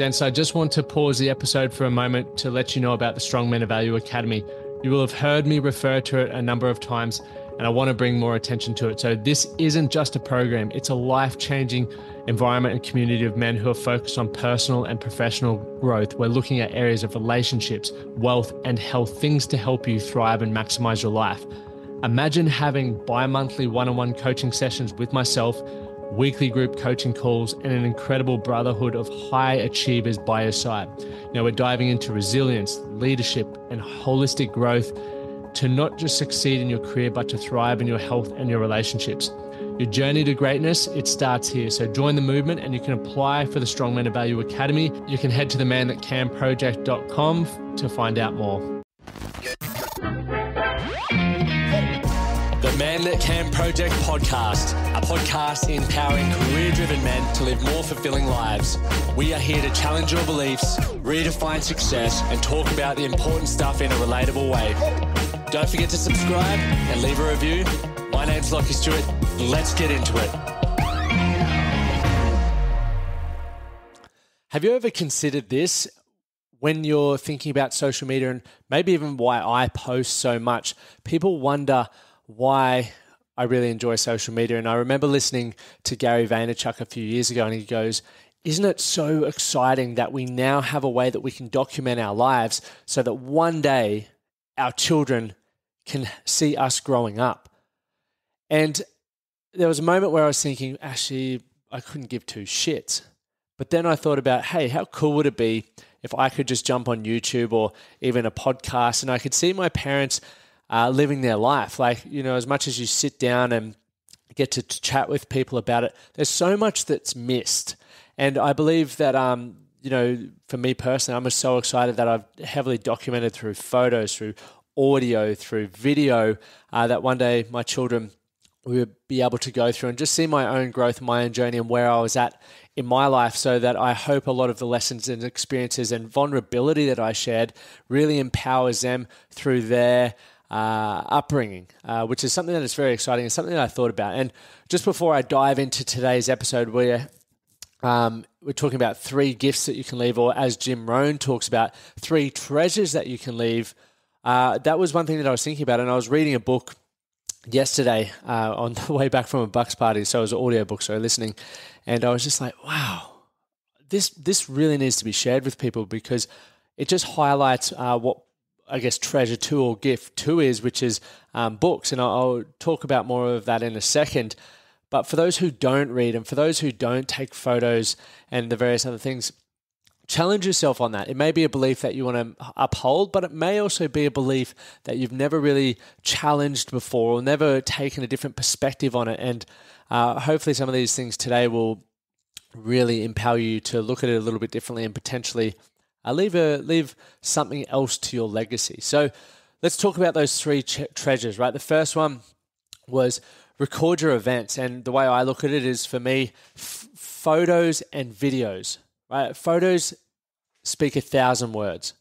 Gents, I just want to pause the episode for a moment to let you know about the Strong Men of Value Academy. You will have heard me refer to it a number of times, and I want to bring more attention to it. So, this isn't just a program, it's a life changing environment and community of men who are focused on personal and professional growth. We're looking at areas of relationships, wealth, and health, things to help you thrive and maximize your life. Imagine having bi monthly one on one coaching sessions with myself weekly group coaching calls, and an incredible brotherhood of high achievers by your side. Now, we're diving into resilience, leadership, and holistic growth to not just succeed in your career, but to thrive in your health and your relationships. Your journey to greatness, it starts here. So join the movement and you can apply for the Strong Men of Value Academy. You can head to the man to find out more. Man That Can Project podcast, a podcast empowering career driven men to live more fulfilling lives. We are here to challenge your beliefs, redefine success, and talk about the important stuff in a relatable way. Don't forget to subscribe and leave a review. My name's Lockie Stuart. Let's get into it. Have you ever considered this? when you're thinking about social media and maybe even why I post so much, people wonder why I really enjoy social media. And I remember listening to Gary Vaynerchuk a few years ago, and he goes, Isn't it so exciting that we now have a way that we can document our lives so that one day our children can see us growing up? And there was a moment where I was thinking, actually, I couldn't give two shits. But then I thought about, hey, how cool would it be if I could just jump on YouTube or even a podcast and I could see my parents uh, living their life. Like, you know, as much as you sit down and get to, chat with people about it, there's so much that's missed. And I believe that, um, you know, for me personally, I'm just so excited that I've heavily documented through photos, through audio, through video, uh, that one day my children will be able to go through and just see my own growth, my own journey, and where I was at in my life. So that I hope a lot of the lessons and experiences and vulnerability that I shared really empowers them through their uh, upbringing, uh, which is something that is very exciting and something that I thought about. And just before I dive into today's episode, we're um, we're talking about three gifts that you can leave, or as Jim Rohn talks about, three treasures that you can leave. Uh, that was one thing that I was thinking about, and I was reading a book yesterday uh, on the way back from a Bucks party. So it was an audio book, so listening, and I was just like, wow, this this really needs to be shared with people because it just highlights uh, what I guess, treasure two or gift two is, which is um, books. And I'll, I'll talk about more of that in a second. But for those who don't read and for those who don't take photos and the various other things, challenge yourself on that. It may be a belief that you want to uphold, but it may also be a belief that you've never really challenged before or never taken a different perspective on it. And uh, hopefully, some of these things today will really empower you to look at it a little bit differently and potentially uh, leave a leave something else to your legacy. So let's talk about those three ch- treasures. Right, the first one was record your events, and the way I look at it is for me, f- photos and videos. Right, photos speak a thousand words.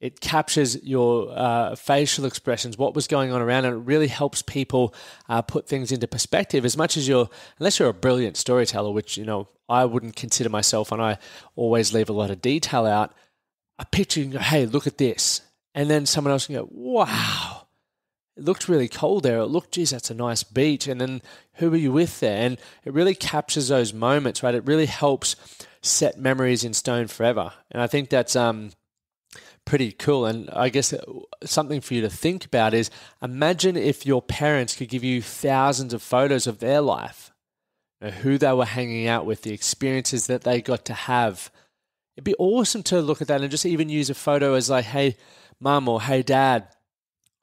It captures your uh, facial expressions, what was going on around, and it really helps people uh, put things into perspective. As much as you're, unless you're a brilliant storyteller, which you know I wouldn't consider myself, and I always leave a lot of detail out a picture and go, hey, look at this. And then someone else can go, wow, it looked really cold there. It looked, geez, that's a nice beach. And then who were you with there? And it really captures those moments, right? It really helps set memories in stone forever. And I think that's um, pretty cool. And I guess something for you to think about is imagine if your parents could give you thousands of photos of their life, who they were hanging out with, the experiences that they got to have It'd be awesome to look at that and just even use a photo as like, hey, mum or hey, dad,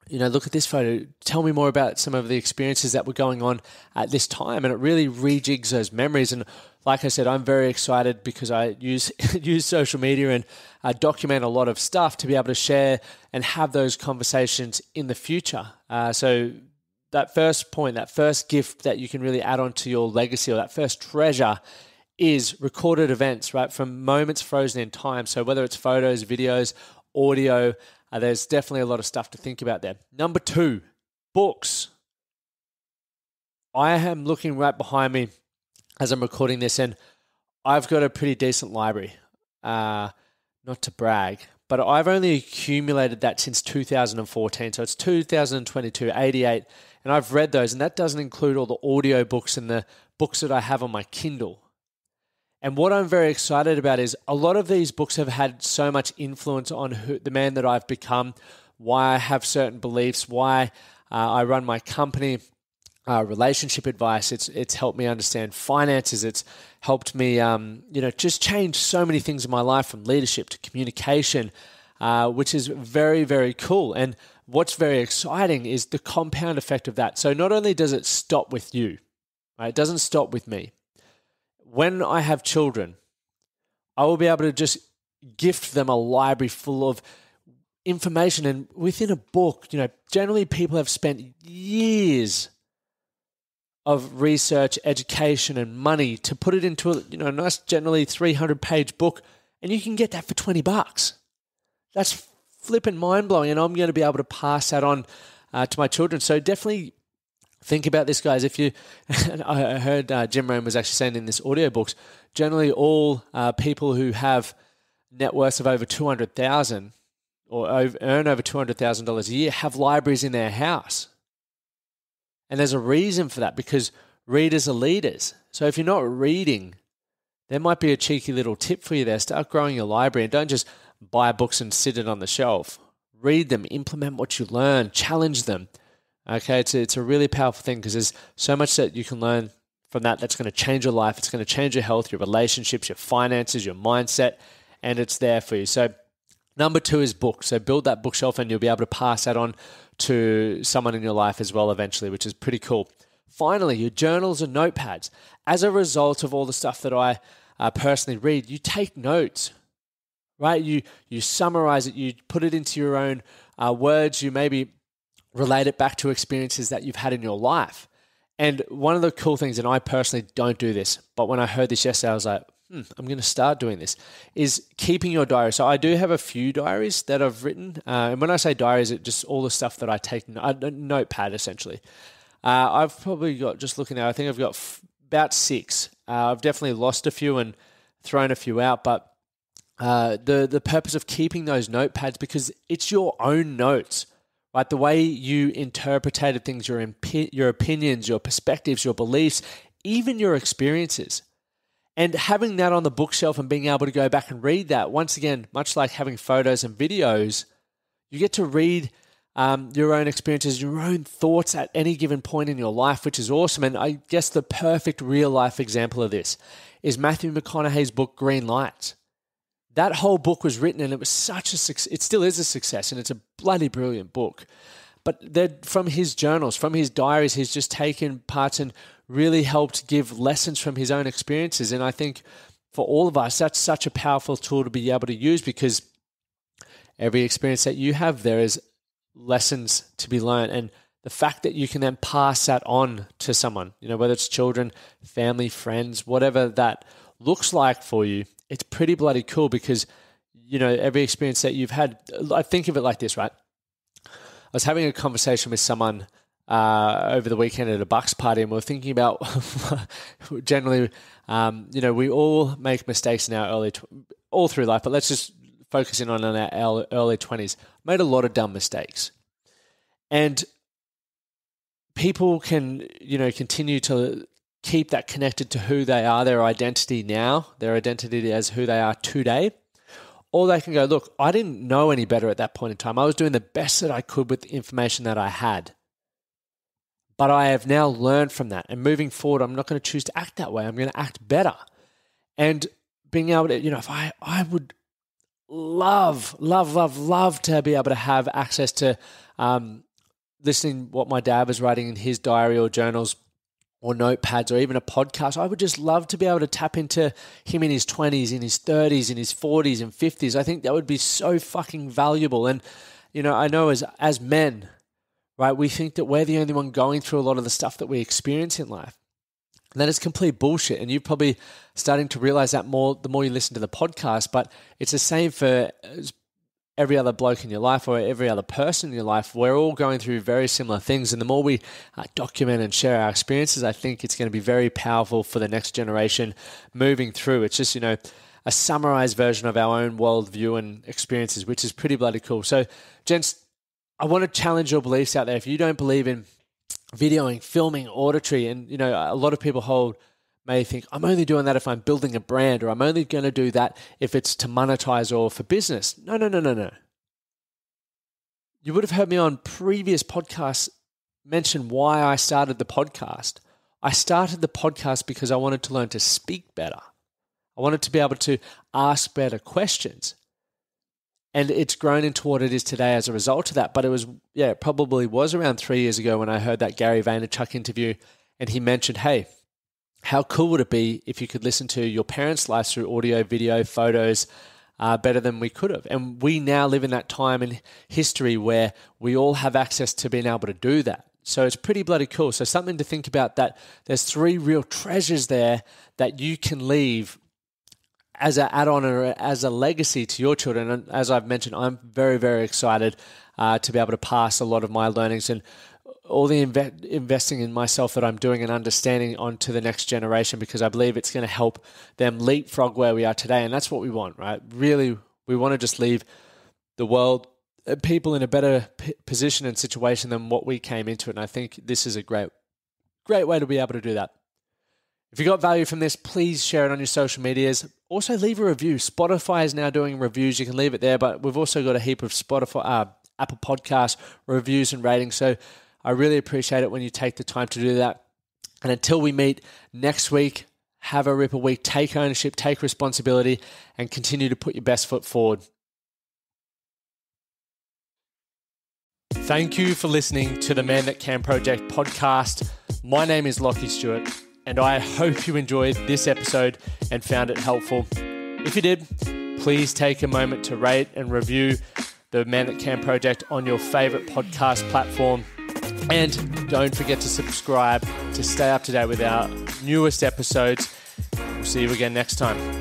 you know, look at this photo. Tell me more about some of the experiences that were going on at this time. And it really rejigs those memories. And like I said, I'm very excited because I use use social media and uh, document a lot of stuff to be able to share and have those conversations in the future. Uh, so that first point, that first gift that you can really add on to your legacy or that first treasure is recorded events, right? From moments frozen in time. So whether it's photos, videos, audio, uh, there's definitely a lot of stuff to think about there. Number two, books. I am looking right behind me as I'm recording this, and I've got a pretty decent library. uh, not to brag, but I've only accumulated that since 2014. So it's 2022, 88. And I've read those, and that doesn't include all the audio books and the books that I have on my Kindle. And what I'm very excited about is a lot of these books have had so much influence on who, the man that I've become, why I have certain beliefs, why uh, I run my company, uh, relationship advice. It's it's helped me understand finances. It's helped me, um, you know, just change so many things in my life from leadership to communication, uh, which is very very cool. And what's very exciting is the compound effect of that. So not only does it stop with you, right? It doesn't stop with me. When I have children, I will be able to just gift them a library full of information and within a book you know generally people have spent years of research, education, and money to put it into a you know a nice, generally 300 page book, and you can get that for 20 bucks. That's flipping mind blowing, and I'm going to be able to pass that on uh, to my children. So definitely think about this, guys. If you, I heard uh, Jim Rohn was actually saying in this audiobooks, generally all uh, people who have net worths of over 200,000 or over, earn over $200,000 a year have libraries in their house. And there's a reason for that because readers are leaders. So if you're not reading, there might be a cheeky little tip for you there. Start growing your library and don't just buy books and sit it on the shelf. Read them, implement what you learn, challenge them. Okay, it's a, it's a really powerful thing because there's so much that you can learn from that that's going to change your life. It's going to change your health, your relationships, your finances, your mindset, and it's there for you. So, number two is books. So, build that bookshelf and you'll be able to pass that on to someone in your life as well eventually, which is pretty cool. Finally, your journals and notepads. As a result of all the stuff that I uh, personally read, you take notes, right? You you summarize it, you put it into your own uh, words, you maybe relate it back to experiences that you've had in your life. And one of the cool things, and I personally don't do this, but when I heard this yesterday, I was like, hmm, I'm going to start doing this, is keeping your diary. So I do have a few diaries that I've written. Uh, and when I say diaries, it's just all the stuff that I take, a notepad essentially. Uh, I've probably got, just looking at I think I've got f- about six. Uh, I've definitely lost a few and thrown a few out, but uh, the, the purpose of keeping those notepads, because it's your own notes. Right, the way you interpreted things, your impi- your opinions, your perspectives, your beliefs, even your experiences. And having that on the bookshelf and being able to go back and read that, once again, much like having photos and videos, you get to read um, your own experiences, your own thoughts at any given point in your life, which is awesome. And I guess the perfect real life example of this is Matthew McConaughey's book, Green Lights. That whole book was written and it was such a success. It still is a success and it's a bloody brilliant book. But from his journals, from his diaries, he's just taken parts and really helped give lessons from his own experiences. And I think for all of us, that's such a powerful tool to be able to use because every experience that you have, there is lessons to be learned. And the fact that you can then pass that on to someone, you know, whether it's children, family, friends, whatever that looks like for you, it's pretty bloody cool because, you know, every experience that you've had, I think of it like this, right? I was having a conversation with someone uh, over the weekend at a Bucks party, and we are thinking about generally, um, you know, we all make mistakes in our early, tw- all through life, but let's just focus in on our early 20s. Made a lot of dumb mistakes. And people can, you know, continue to keep that connected to who they are, their identity now, their identity as who they are today. Or they can go, look, I didn't know any better at that point in time. I was doing the best that I could with the information that I had. But I have now learned from that. And moving forward, I'm not going to choose to act that way. I'm going to act better. And being able to, you know, if I, I would love, love, love, love to be able to have access to um, listening what my dad was writing in his diary or journals or notepads or even a podcast. I would just love to be able to tap into him in his 20s, in his 30s, in his 40s and 50s. I think that would be so fucking valuable. And, you know, I know as, as men, right? We think that we're the only one going through a lot of the stuff that we experience in life. And that is complete bullshit. And you're probably starting to realize that more the more you listen to the podcast. But it's the same for every other bloke in your life or every other person in your life. We're all going through very similar things. And the more we uh, document and share our experiences, I think it's going to be very powerful for the next generation moving through. It's just, you know, a summarized version of our own worldview and experiences, which is pretty bloody cool. So, gents, I want to challenge your beliefs out there. If you don't believe in videoing, filming, auditory, and you know, a lot of people hold may think I'm only doing that if I'm building a brand, or I'm only going to do that if it's to monetize or for business. No, no, no, no, no. You would have heard me on previous podcasts mention why I started the podcast. I started the podcast because I wanted to learn to speak better. I wanted to be able to ask better questions. And it's grown into what it is today as a result of that. But it was, yeah, it probably was around three years ago when I heard that Gary Vaynerchuk interview and he mentioned, hey, how cool would it be if you could listen to your parents' lives through audio, video, photos uh, better than we could have? And we now live in that time in history where we all have access to being able to do that. So it's pretty bloody cool. So something to think about that there's three real treasures there that you can leave as an add-on or as a legacy to your children. And as I've mentioned, I'm very, very excited uh, to be able to pass a lot of my learnings and all the inve- investing in myself that I'm doing and understanding onto the next generation because I believe it's going to help them leapfrog where we are today. And that's what we want, right? Really, we want to just leave the world, uh, people in a better p- position and situation than what we came into. And I think this is a great, great way to be able to do that. If you got value from this, please share it on your social medias. Also, leave a review. Spotify is now doing reviews. You can leave it there, but we've also got a heap of Spotify, uh, Apple Podcast reviews and ratings. So I really appreciate it when you take the time to do that. And until we meet next week, have a ripper week. Take ownership, take responsibility, and continue to put your best foot forward. Thank you for listening to the Man That Can Project podcast. My name is Lockie Stuart and I hope you enjoyed this episode and found it helpful. If you did, please take a moment to rate and review the Man That Can project on your favorite podcast platform. And don't forget to subscribe to stay up to date with our newest episodes. We'll see you again next time.